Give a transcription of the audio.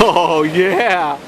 Oh yeah!